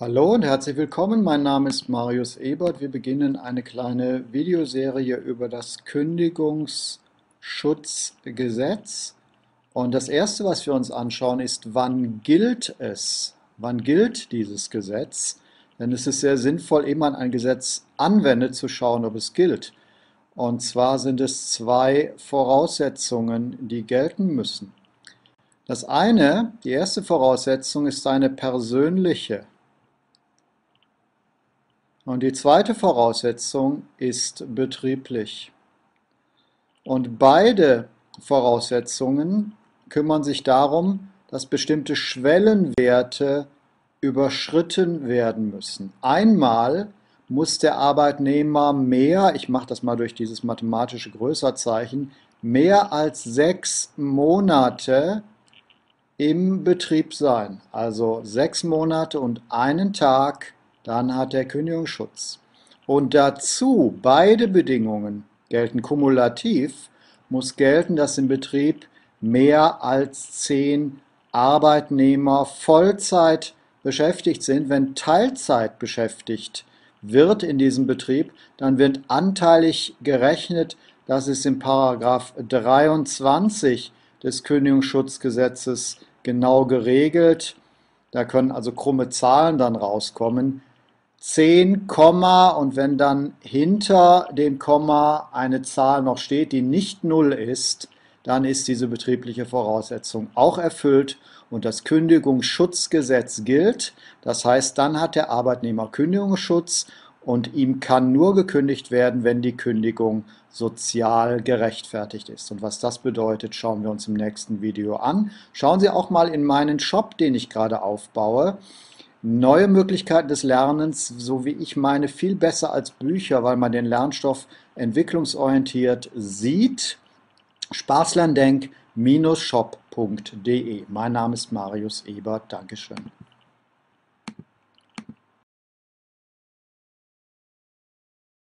Hallo und herzlich willkommen. Mein Name ist Marius Ebert. Wir beginnen eine kleine Videoserie über das Kündigungsschutzgesetz. Und das erste, was wir uns anschauen, ist, wann gilt es? Wann gilt dieses Gesetz? Denn es ist sehr sinnvoll, ehe man ein Gesetz anwendet, zu schauen, ob es gilt. Und zwar sind es zwei Voraussetzungen, die gelten müssen. Das eine, die erste Voraussetzung ist eine persönliche und die zweite Voraussetzung ist betrieblich. Und beide Voraussetzungen kümmern sich darum, dass bestimmte Schwellenwerte überschritten werden müssen. Einmal muss der Arbeitnehmer mehr, ich mache das mal durch dieses mathematische Größerzeichen, mehr als sechs Monate im Betrieb sein. Also sechs Monate und einen Tag dann hat er Kündigungsschutz. Und dazu, beide Bedingungen gelten kumulativ, muss gelten, dass im Betrieb mehr als zehn Arbeitnehmer Vollzeit beschäftigt sind. Wenn Teilzeit beschäftigt wird in diesem Betrieb, dann wird anteilig gerechnet, das ist im Paragraph 23 des Kündigungsschutzgesetzes genau geregelt. Da können also krumme Zahlen dann rauskommen. 10, Komma und wenn dann hinter dem Komma eine Zahl noch steht, die nicht 0 ist, dann ist diese betriebliche Voraussetzung auch erfüllt und das Kündigungsschutzgesetz gilt. Das heißt, dann hat der Arbeitnehmer Kündigungsschutz und ihm kann nur gekündigt werden, wenn die Kündigung sozial gerechtfertigt ist. Und was das bedeutet, schauen wir uns im nächsten Video an. Schauen Sie auch mal in meinen Shop, den ich gerade aufbaue neue Möglichkeiten des Lernens, so wie ich meine, viel besser als Bücher, weil man den Lernstoff entwicklungsorientiert sieht. Spaßlerndenk-shop.de. Mein Name ist Marius Ebert. Dankeschön.